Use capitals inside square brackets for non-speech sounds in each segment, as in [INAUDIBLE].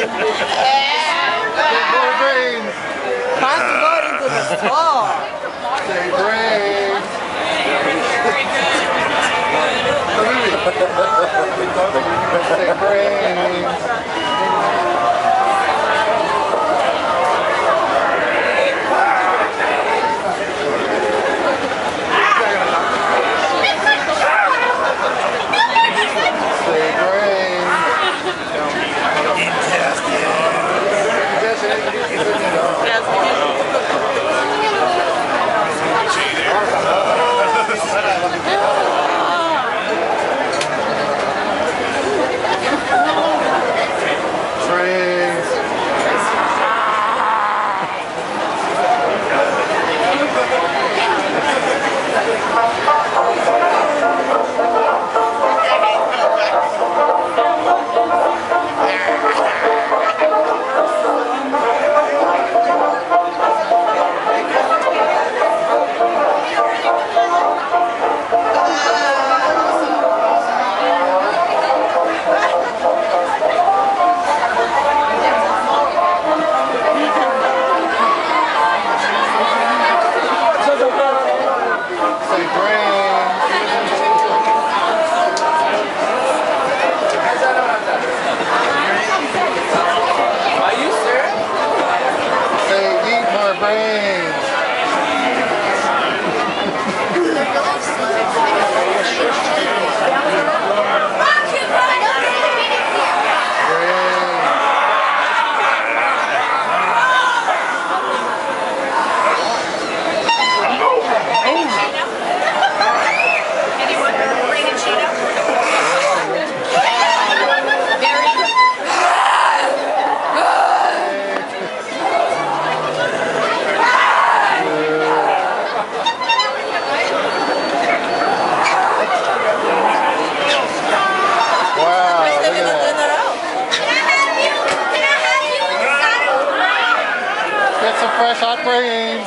Brains. Pass the vote into the straw. Say brains. Say brains. Say brains. Fresh hot brains.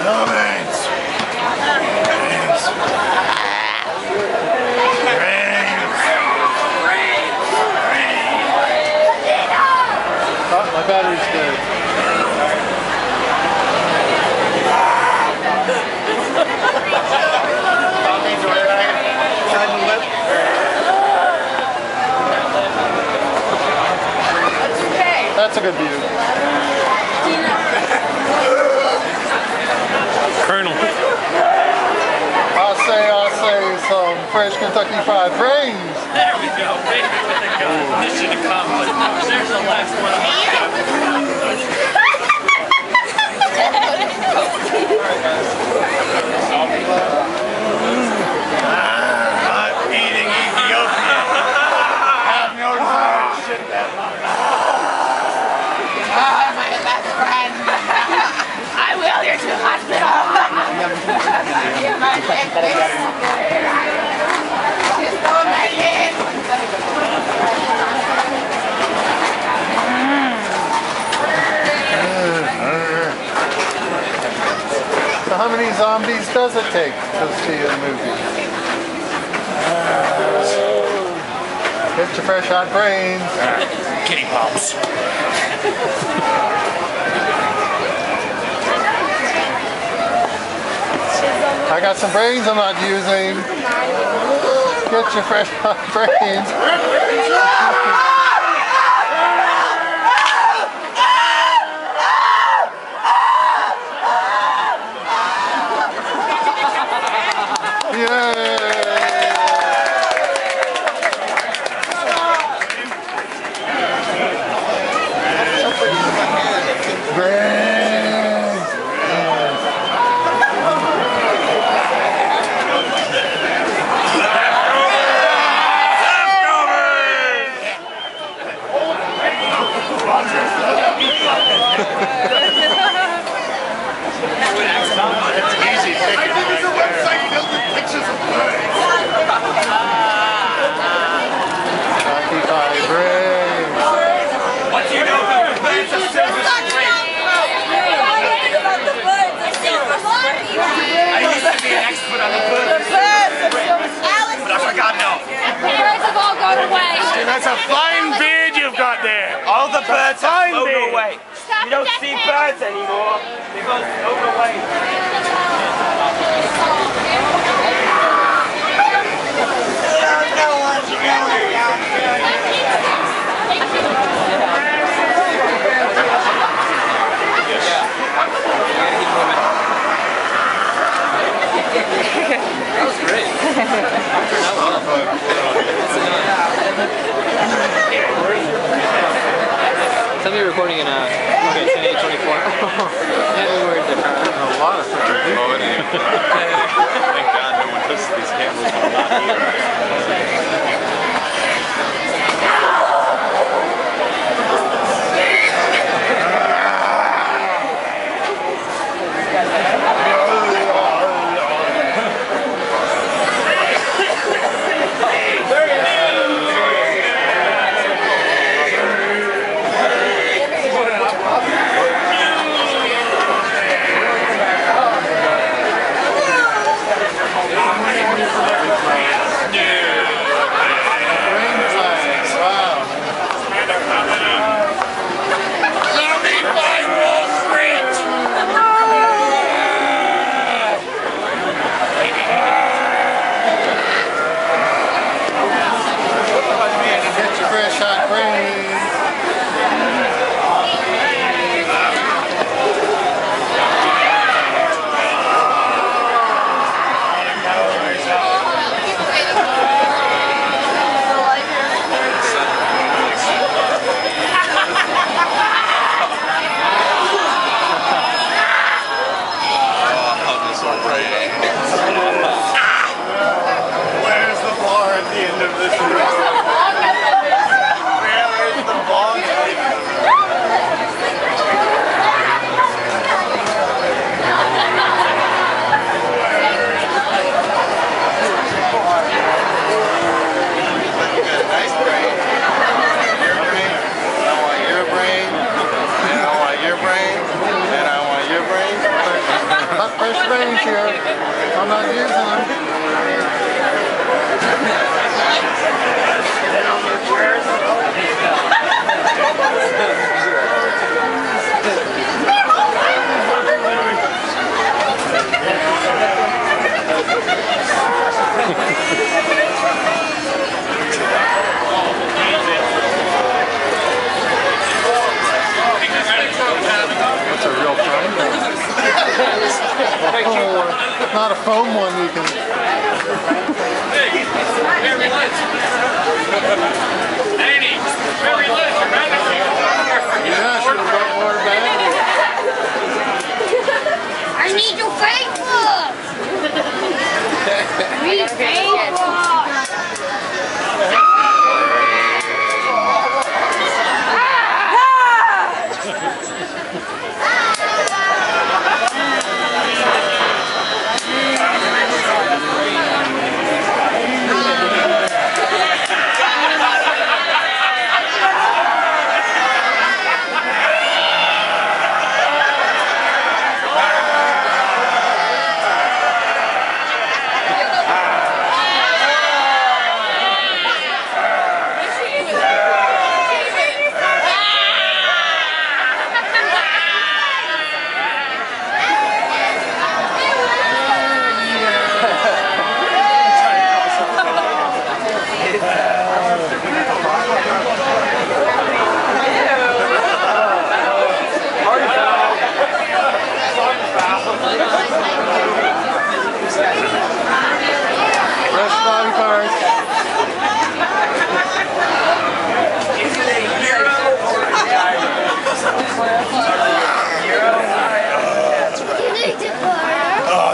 No brains. Oh, my battery's dead. That's a good view. Colonel. I'll say, I'll say some fresh Kentucky Fried Brains. There we go. Mission accomplished. There's the last one. [LAUGHS] Not take to see a movie? Uh, Get your fresh hot brains. Kitty pops. I got some brains I'm not using. Get your fresh hot brains. That's a fine beard you've got there. All the birds have flown beard. away. You don't see birds anymore because flown away. that was great. Recording in uh, okay, 10 24. [LAUGHS] yeah, we were different. A lot of freaking people. [LAUGHS] Thank God no one touches these cameras when I'm not here. Rain flags. Wow. Get your fresh hot brains. Oh, this will break. Where's the bar at the end of this road? Where is the bong? Nice brain. Your brain. I want your brain. And I want your brain. And I want your brain. Hot brains here. I'm not using them. That's a not a foam one you can. Very lunch. Andy, very lunch. You're right up here. Yeah, should have brought more batteries. I need your Facebook. [LAUGHS] Read Facebook.